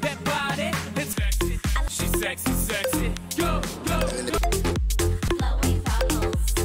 That body, it's sexy, sexy, sexy.